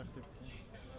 gedacht hebt.